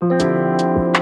Música